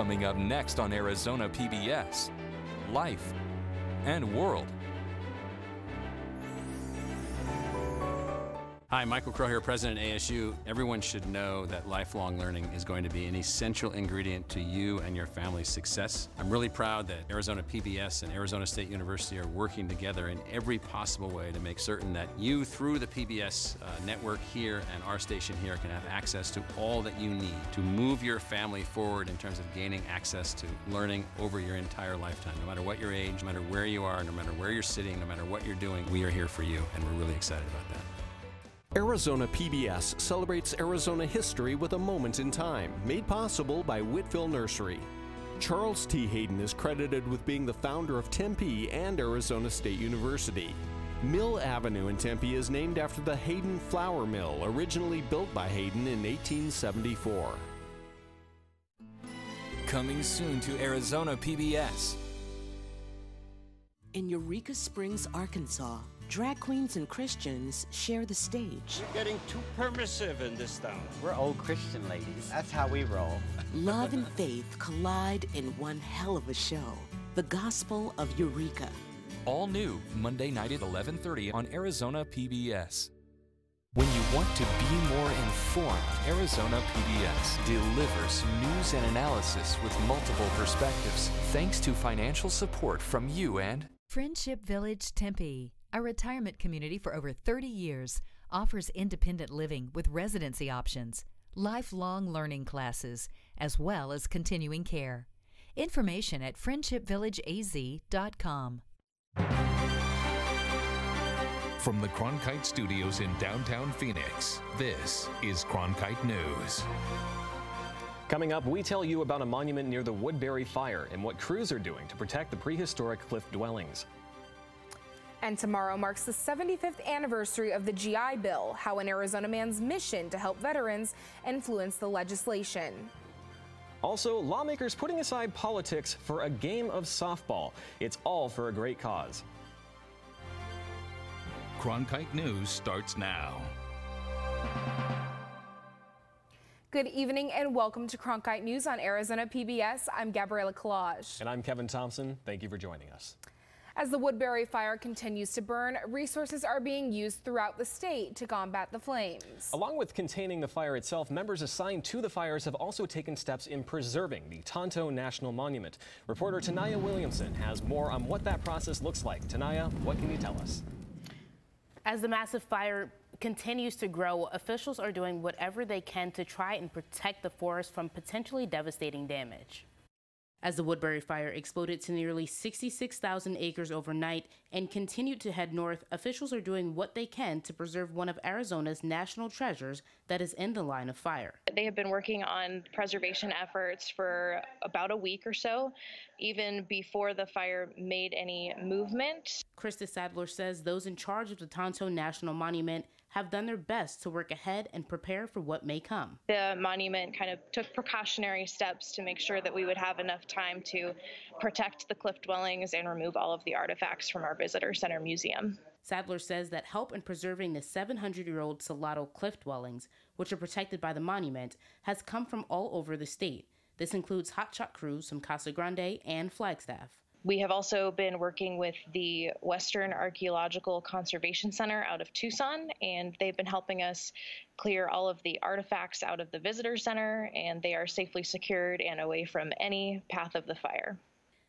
Coming up next on Arizona PBS Life and World. Hi, Michael Crow here, President ASU. Everyone should know that lifelong learning is going to be an essential ingredient to you and your family's success. I'm really proud that Arizona PBS and Arizona State University are working together in every possible way to make certain that you, through the PBS uh, network here and our station here, can have access to all that you need to move your family forward in terms of gaining access to learning over your entire lifetime. No matter what your age, no matter where you are, no matter where you're sitting, no matter what you're doing, we are here for you, and we're really excited about that. Arizona PBS celebrates Arizona history with a moment in time, made possible by Whitfill Nursery. Charles T. Hayden is credited with being the founder of Tempe and Arizona State University. Mill Avenue in Tempe is named after the Hayden Flour Mill, originally built by Hayden in 1874. Coming soon to Arizona PBS. In Eureka Springs, Arkansas, drag queens and Christians share the stage. You're getting too permissive in this town. We're old Christian ladies. That's how we roll. Love and faith collide in one hell of a show. The Gospel of Eureka. All new Monday night at 11:30 on Arizona PBS. When you want to be more informed, Arizona PBS delivers news and analysis with multiple perspectives thanks to financial support from you and Friendship Village Tempe a retirement community for over 30 years, offers independent living with residency options, lifelong learning classes, as well as continuing care. Information at friendshipvillageaz.com. From the Cronkite Studios in downtown Phoenix, this is Cronkite News. Coming up, we tell you about a monument near the Woodbury Fire and what crews are doing to protect the prehistoric cliff dwellings. And tomorrow marks the 75th anniversary of the GI Bill, how an Arizona man's mission to help veterans influence the legislation. Also, lawmakers putting aside politics for a game of softball. It's all for a great cause. Cronkite News starts now. Good evening and welcome to Cronkite News on Arizona PBS. I'm Gabriela Collage. And I'm Kevin Thompson. Thank you for joining us. As the Woodbury fire continues to burn, resources are being used throughout the state to combat the flames. Along with containing the fire itself, members assigned to the fires have also taken steps in preserving the Tonto National Monument. Reporter Tanaya Williamson has more on what that process looks like. Tanaya, what can you tell us? As the massive fire continues to grow, officials are doing whatever they can to try and protect the forest from potentially devastating damage. As the Woodbury fire exploded to nearly 66,000 acres overnight and continued to head north, officials are doing what they can to preserve one of Arizona's national treasures that is in the line of fire. They have been working on preservation efforts for about a week or so, even before the fire made any movement. Krista Sadler says those in charge of the Tonto National Monument have done their best to work ahead and prepare for what may come. The monument kind of took precautionary steps to make sure that we would have enough time to protect the cliff dwellings and remove all of the artifacts from our visitor center museum. Sadler says that help in preserving the 700 year old Salado cliff dwellings, which are protected by the monument, has come from all over the state. This includes hotshot crews from Casa Grande and Flagstaff. We have also been working with the Western Archaeological Conservation Center out of Tucson, and they've been helping us clear all of the artifacts out of the visitor center, and they are safely secured and away from any path of the fire.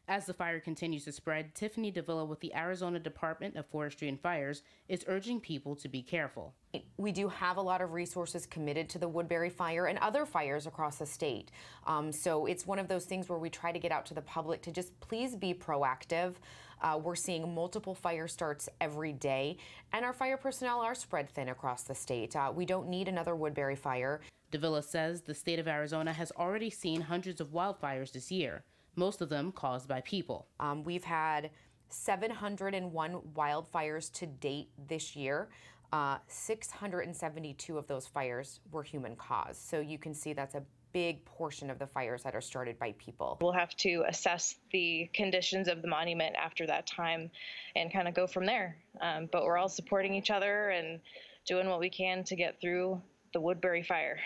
As the fire continues to spread, Tiffany Davila with the Arizona Department of Forestry and Fires is urging people to be careful. We do have a lot of resources committed to the Woodbury fire and other fires across the state. Um, so it's one of those things where we try to get out to the public to just please be proactive. Uh, we're seeing multiple fire starts every day, and our fire personnel are spread thin across the state. Uh, we don't need another Woodbury fire. Davila says the state of Arizona has already seen hundreds of wildfires this year most of them caused by people. Um, we've had 701 wildfires to date this year. Uh, 672 of those fires were human caused. So you can see that's a big portion of the fires that are started by people. We'll have to assess the conditions of the monument after that time and kind of go from there. Um, but we're all supporting each other and doing what we can to get through the Woodbury fire.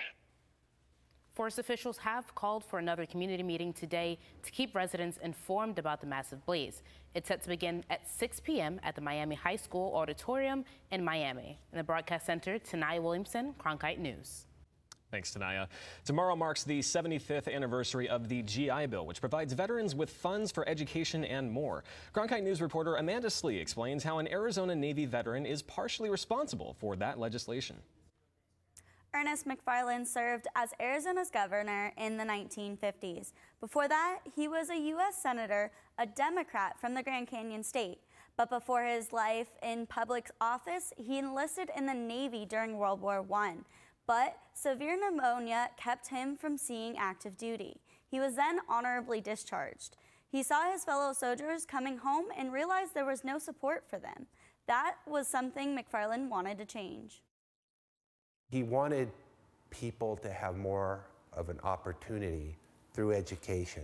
Forest officials have called for another community meeting today to keep residents informed about the massive blaze. It's set to begin at 6 p.m. at the Miami High School Auditorium in Miami. In the broadcast center, Tanaya Williamson, Cronkite News. Thanks, Tanaya. Tomorrow marks the 75th anniversary of the GI Bill, which provides veterans with funds for education and more. Cronkite News reporter Amanda Slee explains how an Arizona Navy veteran is partially responsible for that legislation. Ernest McFarland served as Arizona's governor in the 1950s. Before that, he was a U.S. Senator, a Democrat from the Grand Canyon State. But before his life in public office, he enlisted in the Navy during World War I. But severe pneumonia kept him from seeing active duty. He was then honorably discharged. He saw his fellow soldiers coming home and realized there was no support for them. That was something McFarland wanted to change. He wanted people to have more of an opportunity through education.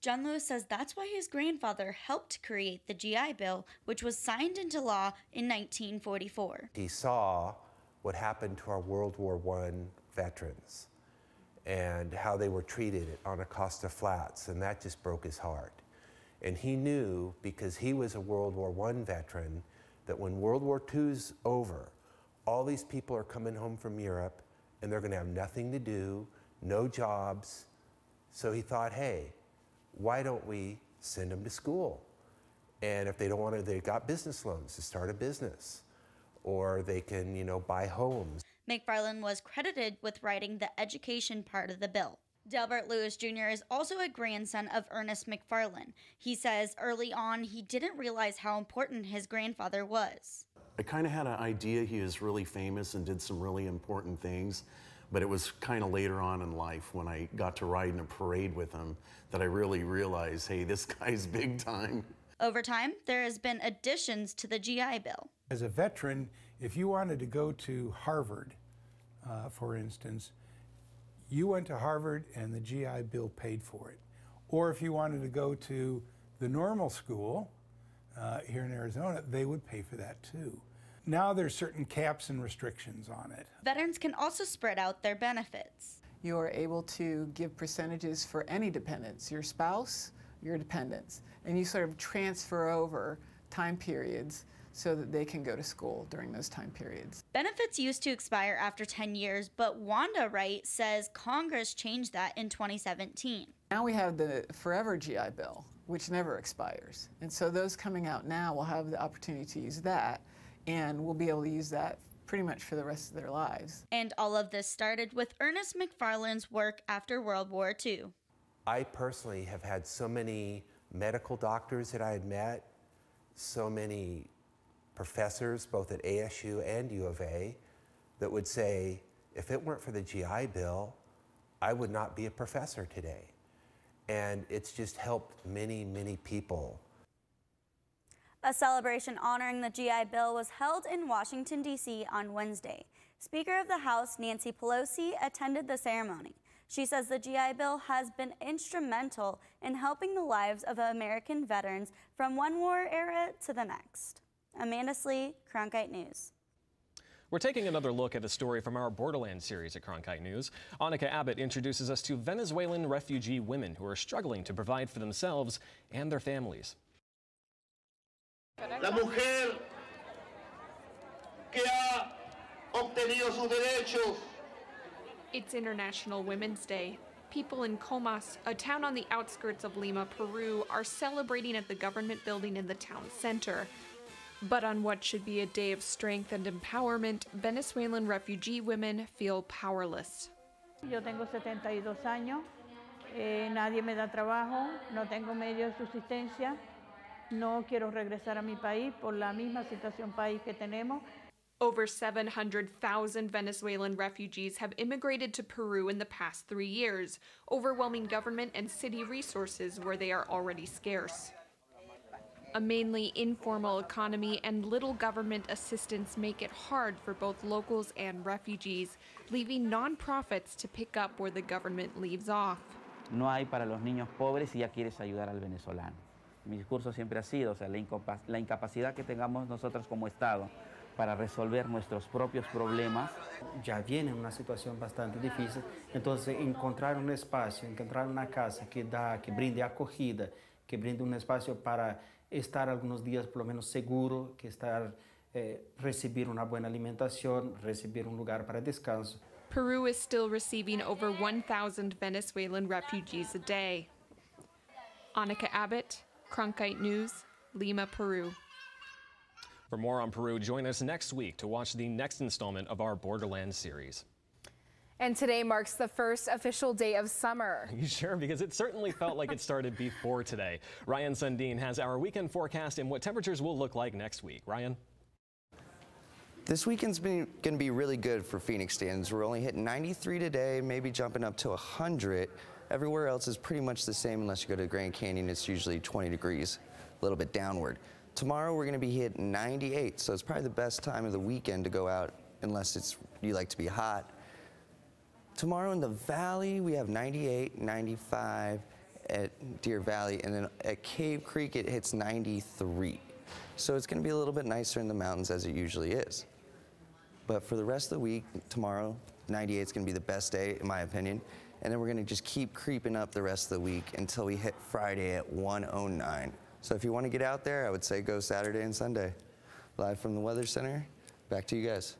John Lewis says that's why his grandfather helped create the GI Bill, which was signed into law in 1944. He saw what happened to our World War I veterans and how they were treated on Anacostia Flats, and that just broke his heart. And he knew, because he was a World War I veteran, that when World War II's over, all these people are coming home from Europe and they're going to have nothing to do, no jobs. So he thought, hey, why don't we send them to school? And if they don't want to, they got business loans to start a business, or they can, you know, buy homes. McFarland was credited with writing the education part of the bill. Delbert Lewis Jr. is also a grandson of Ernest McFarland. He says early on he didn't realize how important his grandfather was. I kind of had an idea he was really famous and did some really important things, but it was kind of later on in life when I got to ride in a parade with him that I really realized, hey, this guy's big time. Over time, there has been additions to the GI Bill. As a veteran, if you wanted to go to Harvard, uh, for instance, you went to Harvard and the GI Bill paid for it. Or if you wanted to go to the normal school uh, here in Arizona, they would pay for that too. Now there's certain caps and restrictions on it. Veterans can also spread out their benefits. You are able to give percentages for any dependents, your spouse, your dependents, and you sort of transfer over time periods so that they can go to school during those time periods. Benefits used to expire after 10 years, but Wanda Wright says Congress changed that in 2017. Now we have the Forever GI Bill, which never expires. And so those coming out now will have the opportunity to use that and will be able to use that pretty much for the rest of their lives. And all of this started with Ernest McFarland's work after World War II. I personally have had so many medical doctors that I had met, so many professors, both at ASU and U of A, that would say, if it weren't for the GI Bill, I would not be a professor today. And it's just helped many, many people a celebration honoring the GI Bill was held in Washington, D.C. on Wednesday. Speaker of the House Nancy Pelosi attended the ceremony. She says the GI Bill has been instrumental in helping the lives of American veterans from one war era to the next. Amanda Slee, Cronkite News. We're taking another look at a story from our Borderland series at Cronkite News. Annika Abbott introduces us to Venezuelan refugee women who are struggling to provide for themselves and their families. La mujer que ha obtenido sus derechos. It's International Women's Day. People in Comas, a town on the outskirts of Lima, Peru, are celebrating at the government building in the town center. But on what should be a day of strength and empowerment, Venezuelan refugee women feel powerless. Yo tengo 72 años, eh, nadie me da trabajo, no tengo medio de subsistencia. No quiero regresar a mi país por la misma situación país que tenemos. Over 700,000 Venezuelan refugees have immigrated to Peru in the past three years, overwhelming government and city resources where they are already scarce. A mainly informal economy and little government assistance make it hard for both locals and refugees, leaving nonprofits to pick up where the government leaves off. No hay para los niños pobres y ya quieres ayudar al venezolano. Mi discurso siempre ha sido, o sea, la, incapacidad que tengamos nosotros como Estado para resolver nuestros propios problemas. Ya viene una situación bastante difícil, entonces encontrar un espacio, encontrar una casa que, da, que brinde acogida, que brinde un espacio para estar algunos días por lo menos seguro, que estar, eh, recibir una buena alimentación, recibir un lugar para descanso. Peru is still receiving over 1,000 Venezuelan refugees a day. Annika Abbott, Cronkite News, Lima, Peru. For more on Peru, join us next week to watch the next installment of our Borderlands series. And today marks the first official day of summer. You sure? Because it certainly felt like it started before today. Ryan Sundin has our weekend forecast and what temperatures will look like next week. Ryan? This weekend's going to be really good for Phoenix stands. We're only hitting 93 today, maybe jumping up to 100. Everywhere else is pretty much the same unless you go to the Grand Canyon. It's usually 20 degrees, a little bit downward. Tomorrow we're going to be hitting 98, so it's probably the best time of the weekend to go out unless it's you like to be hot. Tomorrow in the valley we have 98, 95 at Deer Valley, and then at Cave Creek it hits 93. So it's going to be a little bit nicer in the mountains as it usually is. But for the rest of the week, tomorrow, 98 is going to be the best day, in my opinion. And then we're going to just keep creeping up the rest of the week until we hit Friday at 109. So if you want to get out there, I would say go Saturday and Sunday. Live from the Weather Center, back to you guys.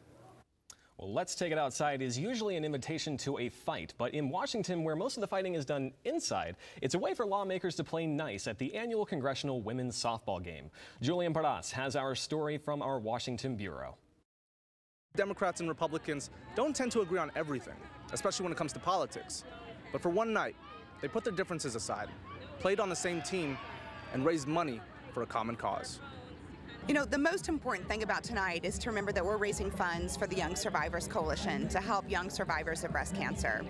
Well, Let's Take It Outside is usually an invitation to a fight, but in Washington, where most of the fighting is done inside, it's a way for lawmakers to play nice at the annual Congressional Women's Softball Game. Julian Paras has our story from our Washington Bureau. Democrats and Republicans don't tend to agree on everything, especially when it comes to politics. But for one night, they put their differences aside, played on the same team, and raised money for a common cause. You know, the most important thing about tonight is to remember that we're raising funds for the Young Survivors Coalition to help young survivors of breast cancer.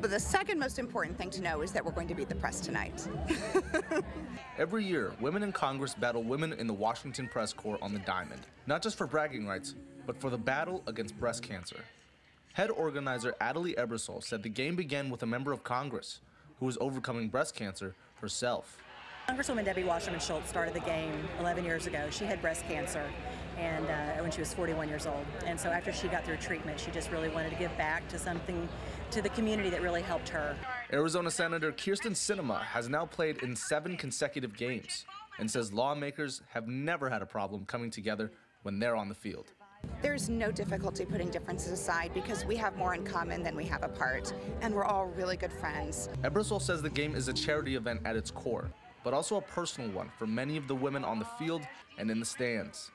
But the second most important thing to know is that we're going to beat the press tonight. Every year, women in Congress battle women in the Washington Press Corps on the diamond, not just for bragging rights, but for the battle against breast cancer. Head organizer Adelie Ebersol said the game began with a member of Congress who was overcoming breast cancer herself. Congresswoman Debbie Wasserman Schultz started the game 11 years ago. She had breast cancer and uh, when she was 41 years old. And so after she got through treatment, she just really wanted to give back to something to the community that really helped her. Arizona Senator Kyrsten Sinema has now played in seven consecutive games and says lawmakers have never had a problem coming together when they're on the field. There's no difficulty putting differences aside because we have more in common than we have apart, and we're all really good friends. Ebersol says the game is a charity event at its core, but also a personal one for many of the women on the field and in the stands.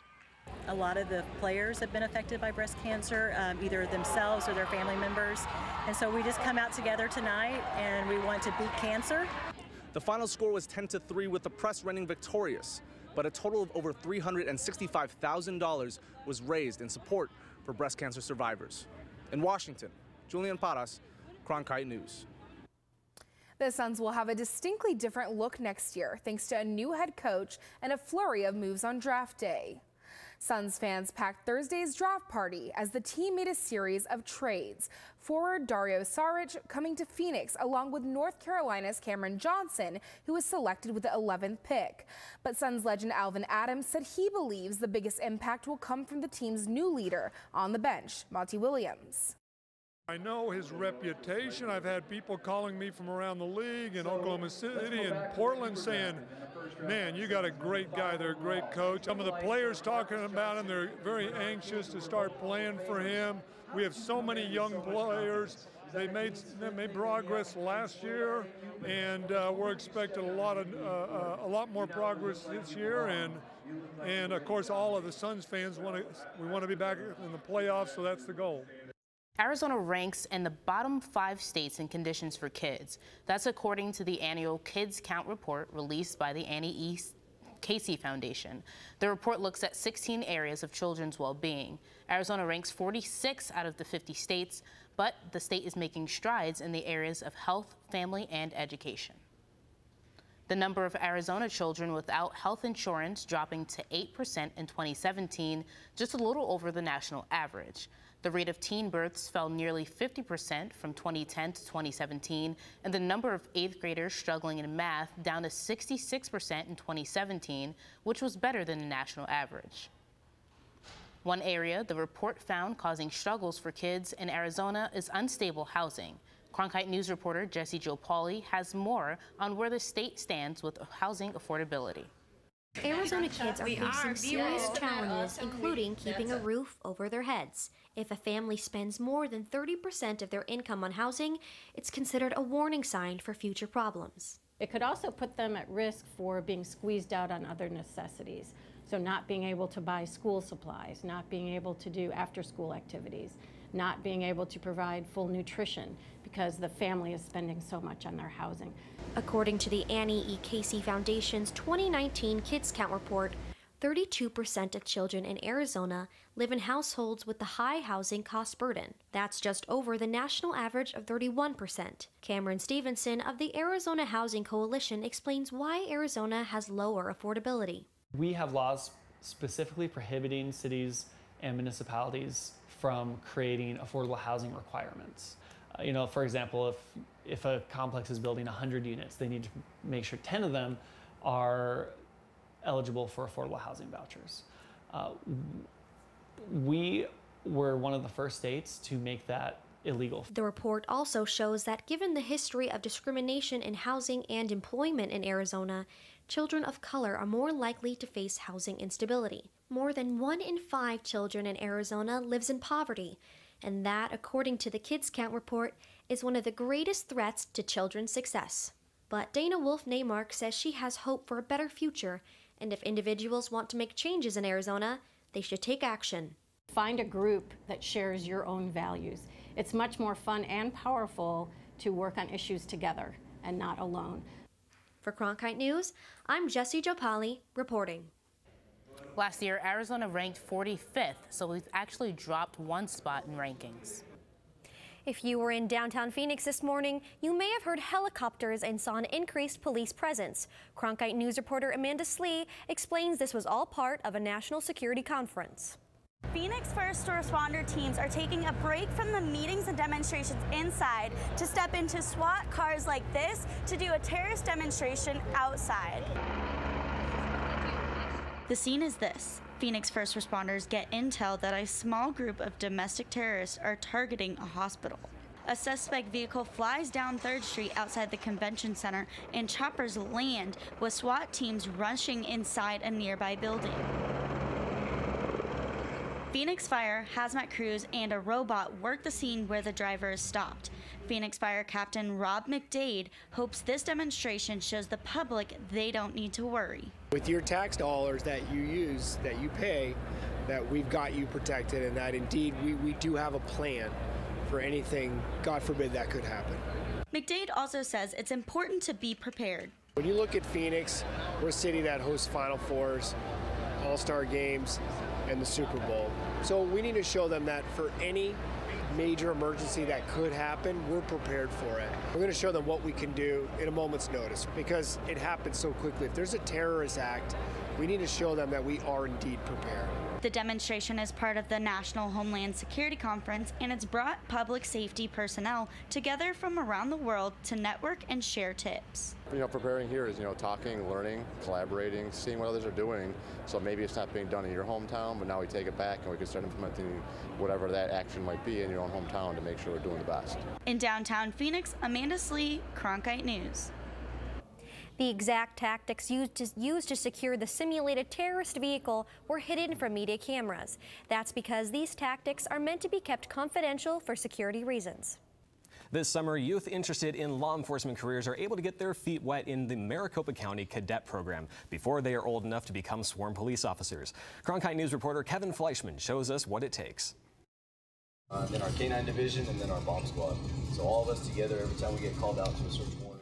A lot of the players have been affected by breast cancer, um, either themselves or their family members. And so we just come out together tonight and we want to beat cancer. The final score was 10 to 3 with the press running victorious, but a total of over $365,000 was raised in support for breast cancer survivors. In Washington, Julian Paras, Cronkite News. The Suns will have a distinctly different look next year thanks to a new head coach and a flurry of moves on draft day. Suns fans packed Thursday's draft party as the team made a series of trades. Forward Dario Saric coming to Phoenix along with North Carolina's Cameron Johnson, who was selected with the 11th pick. But Suns legend Alvan Adams said he believes the biggest impact will come from the team's new leader on the bench, Monty Williams. I know his reputation. I've had people calling me from around the league in Oklahoma City and Portland saying, man, you got a great guy there, a great coach. Some of the players talking about him, they're very anxious to start playing for him. We have so many young players. They made they made progress last year, and uh, we're expecting a lot of uh, uh, a lot more progress this year. And and of course, all of the Suns fans want to we want to be back in the playoffs, so that's the goal. Arizona ranks in the bottom five states in conditions for kids. That's according to the annual Kids Count report released by the Annie E. Casey Foundation. The report looks at 16 areas of children's well-being. Arizona ranks 46 out of the 50 states, but the state is making strides in the areas of health, family, and education. The number of Arizona children without health insurance dropping to 8% in 2017, just a little over the national average. The rate of teen births fell nearly 50% from 2010 to 2017, and the number of eighth graders struggling in math down to 66% in 2017, which was better than the national average. One area the report found causing struggles for kids in Arizona is unstable housing. Cronkite News reporter Jesse Joe Pauly has more on where the state stands with housing affordability. Arizona kids are facing serious challenges, including keeping a roof over their heads. If a family spends more than 30% of their income on housing, it's considered a warning sign for future problems. It could also put them at risk for being squeezed out on other necessities. So, not being able to buy school supplies, not being able to do after school activities, not being able to provide full nutrition because the family is spending so much on their housing. According to the Annie E. Casey Foundation's 2019 Kids Count report, 32% of children in Arizona live in households with the high housing cost burden. That's just over the national average of 31%. Cameron Stevenson of the Arizona Housing Coalition explains why Arizona has lower affordability. We have laws specifically prohibiting cities and municipalities from creating affordable housing requirements. Uh, you know, for example, if if a complex is building 100 units, they need to make sure 10 of them are eligible for affordable housing vouchers. Uh, we were one of the first states to make that illegal. The report also shows that given the history of discrimination in housing and employment in Arizona, children of color are more likely to face housing instability. More than one in five children in Arizona lives in poverty, and that, according to the Kids Count report, is one of the greatest threats to children's success. But Dana Wolfe Naimark says she has hope for a better future, and if individuals want to make changes in Arizona, they should take action. Find a group that shares your own values. It's much more fun and powerful to work on issues together and not alone. For Cronkite News, I'm Jesse Jopali reporting. Last year, Arizona ranked 45th, so we've actually dropped one spot in rankings. If you were in downtown Phoenix this morning, you may have heard helicopters and saw an increased police presence. Cronkite News reporter Amanda Slee explains this was all part of a national security conference. Phoenix first responder teams are taking a break from the meetings and demonstrations inside to step into SWAT cars like this to do a terrorist demonstration outside. The scene is this. Phoenix first responders get intel that a small group of domestic terrorists are targeting a hospital. A suspect vehicle flies down 3rd Street outside the convention center, and choppers land with SWAT teams rushing inside a nearby building. Phoenix Fire, hazmat crews, and a robot work the scene where the driver is stopped. Phoenix Fire Captain Rob McDade hopes this demonstration shows the public they don't need to worry. With your tax dollars that you use, that you pay, that we've got you protected, and that indeed we, we do have a plan for anything, God forbid, that could happen. McDade also says it's important to be prepared. When you look at Phoenix, we're a city that hosts Final Fours, All Star games, and the Super Bowl. So we need to show them that for any major emergency that could happen, we're prepared for it. We're going to show them what we can do in a moment's notice because it happens so quickly. If there's a terrorist act, we need to show them that we are indeed prepared. The demonstration is part of the National Homeland Security Conference and it's brought public safety personnel together from around the world to network and share tips. You know, preparing here is, you know, talking, learning, collaborating, seeing what others are doing. So maybe it's not being done in your hometown, but now we take it back and we can start implementing whatever that action might be in your own hometown to make sure we're doing the best. In downtown Phoenix, Amanda Slee, Cronkite News. The exact tactics used to, used to secure the simulated terrorist vehicle were hidden from media cameras. That's because these tactics are meant to be kept confidential for security reasons. This summer, youth interested in law enforcement careers are able to get their feet wet in the Maricopa County Cadet Program before they are old enough to become sworn police officers. Cronkite News reporter Kevin Fleischman shows us what it takes. Uh, then our K-9 division, and then our bomb squad. So all of us together every time we get called out to a search warrant.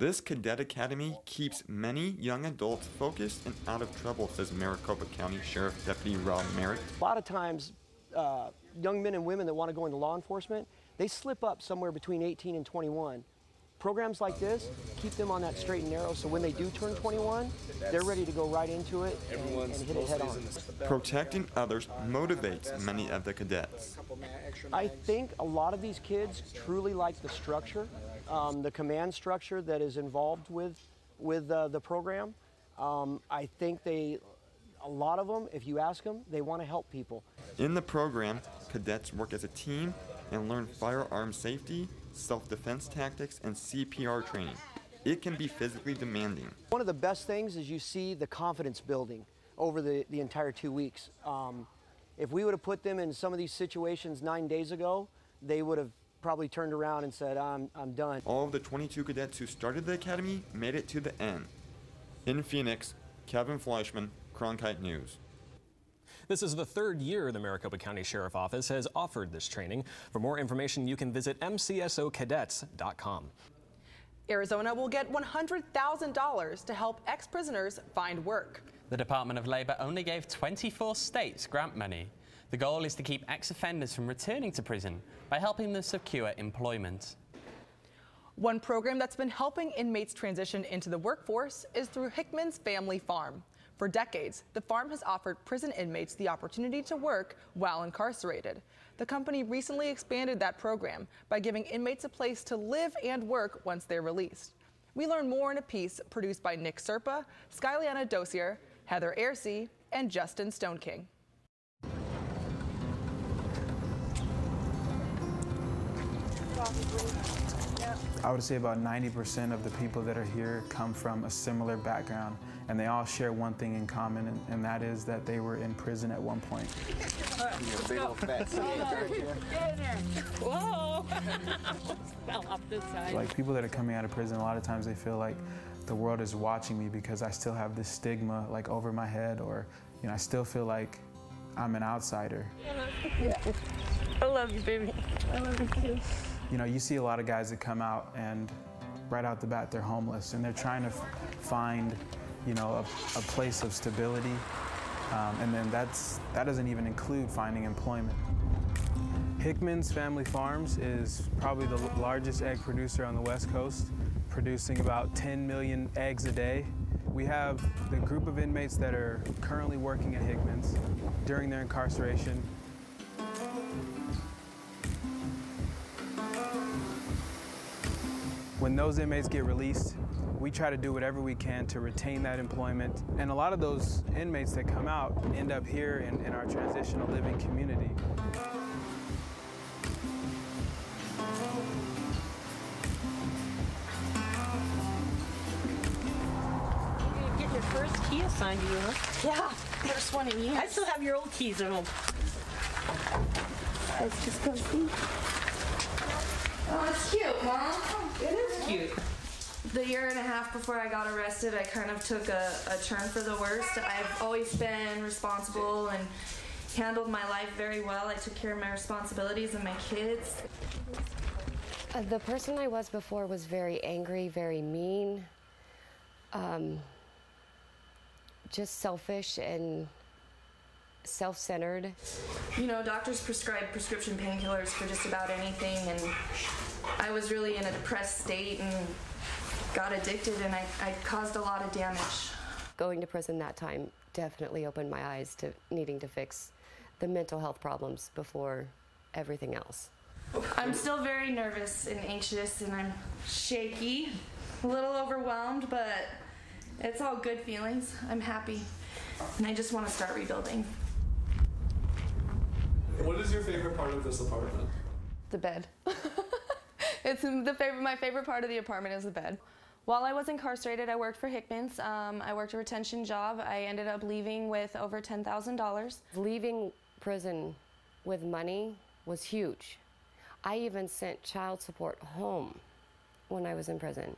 This cadet academy keeps many young adults focused and out of trouble, says Maricopa County Sheriff Deputy Rob Merritt. A lot of times, uh, young men and women that want to go into law enforcement, they slip up somewhere between 18 and 21. Programs like this keep them on that straight and narrow so when they do turn 21, they're ready to go right into it and, and hit it head on. Protecting others motivates many of the cadets. I think a lot of these kids truly like the structure, um, the command structure that is involved with, with uh, the program. Um, I think they a lot of them, if you ask them, they want to help people. In the program, cadets work as a team and learn firearm safety, self-defense tactics, and CPR training. It can be physically demanding. One of the best things is you see the confidence building over the, the entire two weeks. Um, if we would have put them in some of these situations nine days ago, they would have probably turned around and said, I'm, I'm done. All of the 22 cadets who started the academy made it to the end. In Phoenix, Kevin Fleischman, Cronkite News. This is the third year the Maricopa County Sheriff Office has offered this training. For more information, you can visit mcsocadets.com. Arizona will get $100,000 to help ex-prisoners find work. The Department of Labor only gave 24 states grant money. The goal is to keep ex-offenders from returning to prison by helping them secure employment. One program that's been helping inmates transition into the workforce is through Hickman's Family Farm. For decades, the farm has offered prison inmates the opportunity to work while incarcerated. The company recently expanded that program by giving inmates a place to live and work once they're released. We learn more in a piece produced by Nick Serpa, Skyliana Dosier, Heather Airsey, and Justin Stoneking. I would say about 90% of the people that are here come from a similar background, and they all share one thing in common, and, and that is that they were in prison at one point. Whoa! fell off this side. Like people that are coming out of prison, a lot of times they feel like the world is watching me because I still have this stigma like over my head, or you know, I still feel like I'm an outsider. I love you, baby. I love you too. You know, you see a lot of guys that come out and right out the bat they're homeless and they're trying to find, you know, a, a place of stability. Um, and then that's that doesn't even include finding employment. Hickman's Family Farms is probably the largest egg producer on the West Coast, producing about 10 million eggs a day. We have the group of inmates that are currently working at Hickman's during their incarceration. When those inmates get released, we try to do whatever we can to retain that employment. And a lot of those inmates that come out end up here in, in our transitional living community. Get your first key assigned to you, huh? Yeah, first one in years. I still have your old keys at home. Let's just go see. Oh, it's cute, Mom. It is cute. The year and a half before I got arrested, I kind of took a, a turn for the worst. I've always been responsible and handled my life very well. I took care of my responsibilities and my kids. Uh, the person I was before was very angry, very mean, um, just selfish and self centered. You know, doctors prescribe prescription painkillers for just about anything, and I was really in a depressed state and got addicted, and I, I caused a lot of damage. Going to prison that time definitely opened my eyes to needing to fix the mental health problems before everything else. I'm still very nervous and anxious, and I'm shaky, a little overwhelmed, but it's all good feelings. I'm happy, and I just want to start rebuilding. What is your favorite part of this apartment? The bed. it's the favorite. My favorite part of the apartment is the bed. While I was incarcerated, I worked for Hickman's. Um, I worked a retention job. I ended up leaving with over ten thousand dollars. Leaving prison with money was huge. I even sent child support home when I was in prison,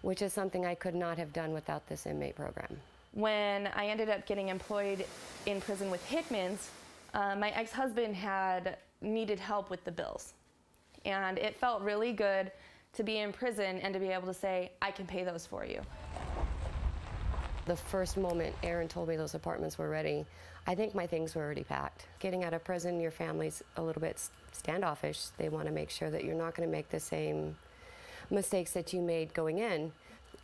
which is something I could not have done without this inmate program. When I ended up getting employed in prison with Hickman's, uh, my ex-husband had needed help with the bills, and it felt really good to be in prison and to be able to say, "I can pay those for you." The first moment Aaron told me those apartments were ready, I think my things were already packed. Getting out of prison, your family's a little bit standoffish. They want to make sure that you're not going to make the same mistakes that you made going in.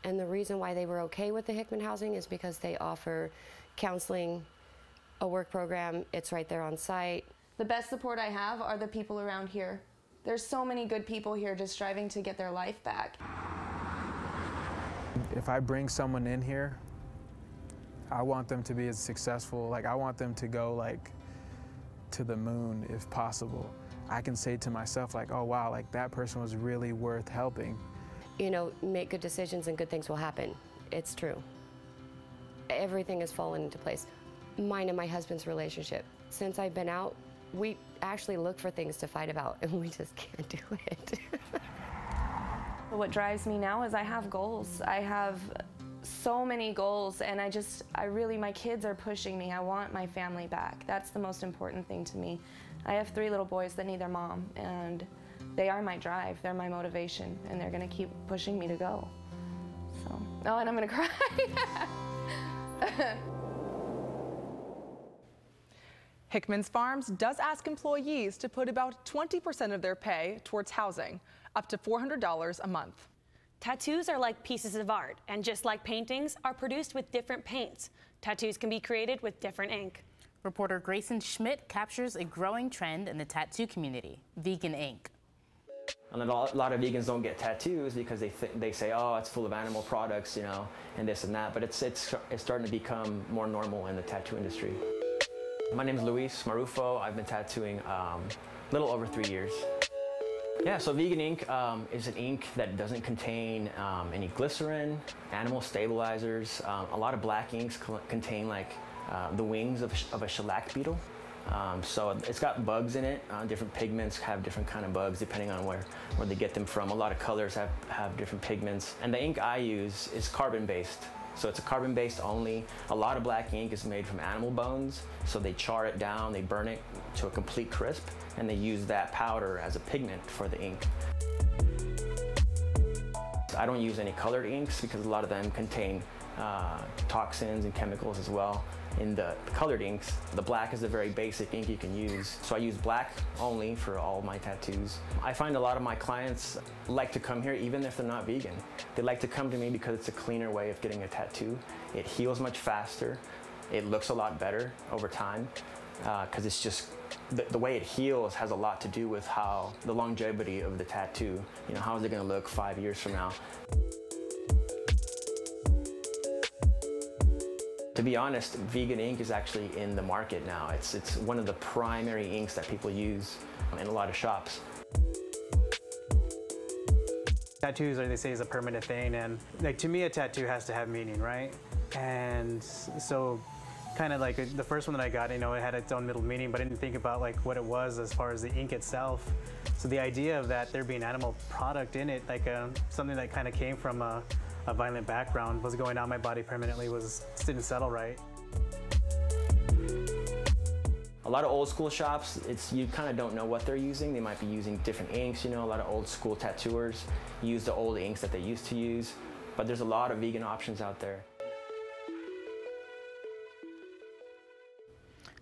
And the reason why they were okay with the Hickman housing is because they offer counseling, a work program, it's right there on site. The best support I have are the people around here. There's so many good people here just striving to get their life back. If I bring someone in here, I want them to be as successful. Like I want them to go like to the moon if possible. I can say to myself like, oh wow, like that person was really worth helping. You know, make good decisions and good things will happen. It's true. Everything has fallen into place. Mine and my husband's relationship. Since I've been out, we actually look for things to fight about and we just can't do it. what drives me now is I have goals. I have so many goals and I just, I really, my kids are pushing me. I want my family back. That's the most important thing to me. I have three little boys that need their mom and they are my drive, they're my motivation and they're gonna keep pushing me to go. So, oh, and I'm gonna cry. Hickman's Farms does ask employees to put about 20% of their pay towards housing, up to $400 a month. Tattoos are like pieces of art, and just like paintings, are produced with different paints. Tattoos can be created with different ink. Reporter Grayson Schmidt captures a growing trend in the tattoo community, vegan ink. And a lot, of vegans don't get tattoos because they, th they say, oh, it's full of animal products, you know, and this and that. But it's, it's, it's starting to become more normal in the tattoo industry. My name is Luis Marufo. I've been tattooing um, a little over three years. Yeah, so vegan ink um, is an ink that doesn't contain um, any glycerin, animal stabilizers. Um, a lot of black inks contain like uh, the wings of, of a shellac beetle. Um, so it's got bugs in it. Uh, different pigments have different kind of bugs depending on where, where they get them from. A lot of colors have, have different pigments. And the ink I use is carbon-based. So it's a carbon-based only. A lot of black ink is made from animal bones. So they char it down, they burn it to a complete crisp, and they use that powder as a pigment for the ink. I don't use any colored inks because a lot of them contain uh, toxins and chemicals as well in the colored inks. The black is a very basic ink you can use. So I use black only for all my tattoos. I find a lot of my clients like to come here even if they're not vegan. They like to come to me because it's a cleaner way of getting a tattoo. It heals much faster. It looks a lot better over time because uh, it's just the, the, way it heals has a lot to do with how the longevity of the tattoo, you know, how is it going to look five years from now. To be honest, vegan ink is actually in the market now. It's, it's one of the primary inks that people use in a lot of shops. Tattoos, are they say, is a permanent thing, and like to me, a tattoo has to have meaning, right? And so, kind of like the first one that I got, you know, it had its own middle meaning, but I didn't think about like what it was as far as the ink itself. So the idea of that there being animal product in it, like uh, something that kind of came from a a violent background was going on my body permanently was didn't settle right. A lot of old school shops, it's you kind of don't know what they're using. They might be using different inks, you know, a lot of old school tattooers use the old inks that they used to use, but there's a lot of vegan options out there.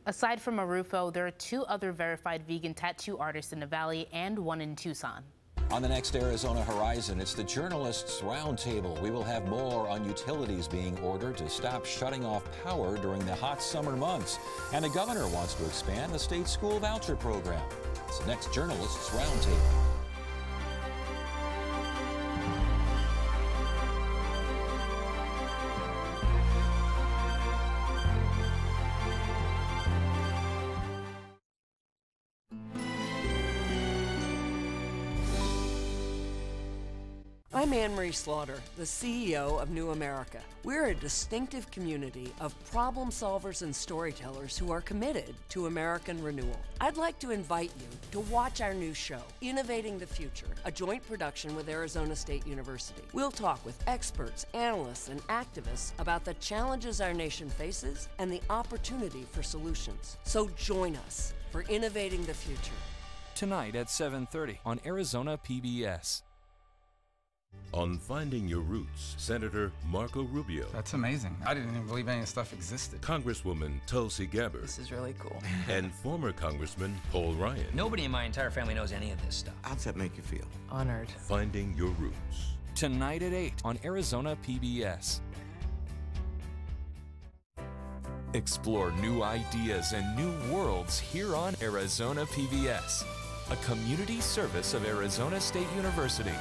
Aside from Marufo, there are two other verified vegan tattoo artists in the Valley and one in Tucson. On the next Arizona Horizon, it's the Journalists Roundtable. We will have more on utilities being ordered to stop shutting off power during the hot summer months. And the governor wants to expand the state school voucher program. It's the next Journalists Roundtable. Anne Marie Slaughter, the CEO of New America. We're a distinctive community of problem solvers and storytellers who are committed to American renewal. I'd like to invite you to watch our new show, Innovating the Future, a joint production with Arizona State University. We'll talk with experts, analysts, and activists about the challenges our nation faces and the opportunity for solutions. So join us for Innovating the Future. Tonight at 7:30 on Arizona PBS. On Finding Your Roots, Senator Marco Rubio. That's amazing. I didn't even believe any of this stuff existed. Congresswoman Tulsi Gabbard. This is really cool. and former Congressman Paul Ryan. Nobody in my entire family knows any of this stuff. How does that make you feel? Honored. Finding Your Roots. Tonight at 8 on Arizona PBS. Explore new ideas and new worlds here on Arizona PBS, a community service of Arizona State University.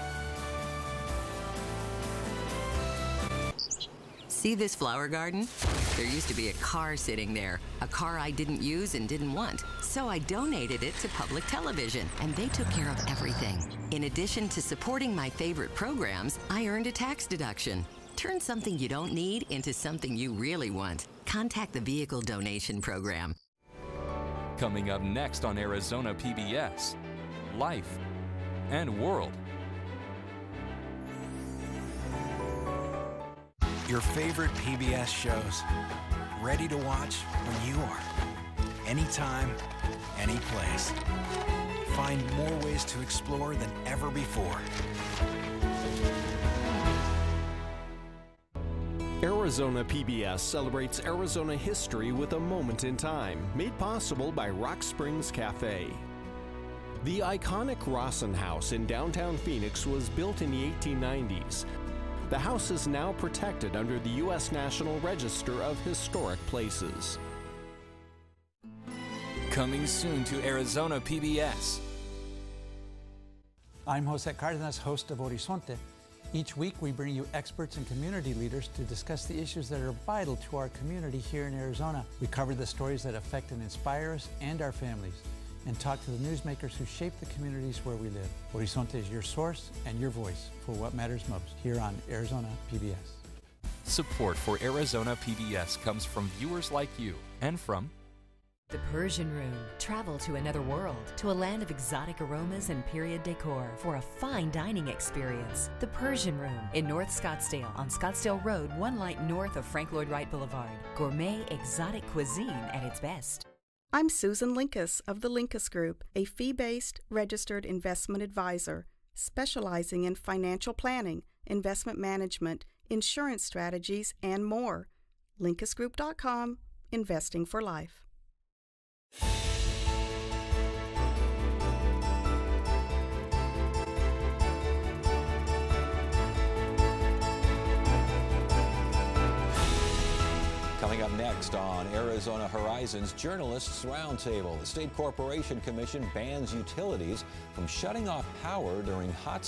See this flower garden? There used to be a car sitting there, a car I didn't use and didn't want. So I donated it to public television, and they took care of everything. In addition to supporting my favorite programs, I earned a tax deduction. Turn something you don't need into something you really want. Contact the Vehicle Donation Program. Coming up next on Arizona PBS Life and World. Your favorite PBS shows. Ready to watch when you are. Anytime, any place. Find more ways to explore than ever before. Arizona PBS celebrates Arizona history with a moment in time, made possible by Rock Springs Cafe. The iconic Rosson House in downtown Phoenix was built in the 1890s. The house is now protected under the U.S. National Register of Historic Places. Coming soon to Arizona PBS. I'm Jose Cardenas, host of Horizonte. Each week, we bring you experts and community leaders to discuss the issues that are vital to our community here in Arizona. We cover the stories that affect and inspire us and our families, and talk to the newsmakers who shape the communities where we live. Horizonte is your source and your voice for what matters most here on Arizona PBS. Support for Arizona PBS comes from viewers like you and from The Persian Room. Travel to another world, to a land of exotic aromas and period decor for a fine dining experience. The Persian Room in North Scottsdale on Scottsdale Road, one light north of Frank Lloyd Wright Boulevard. Gourmet exotic cuisine at its best. I'm Susan Linkus of the Linkus Group, a fee based registered investment advisor specializing in financial planning, investment management, insurance strategies, and more. LinkusGroup.com, investing for life. Up next on Arizona Horizons Journalists Roundtable, the State Corporation Commission bans utilities from shutting off power during hot